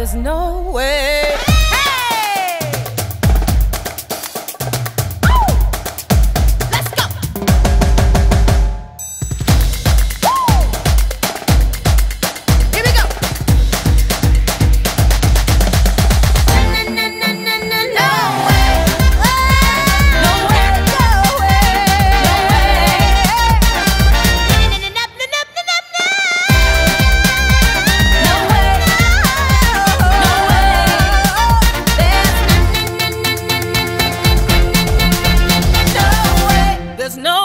there's no way. was no